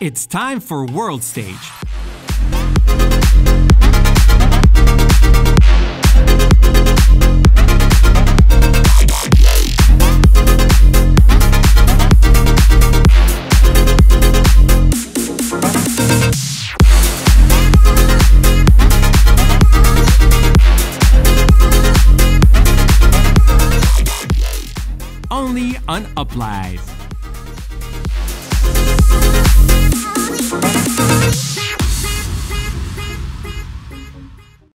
It's time for World Stage. Only on Uplive.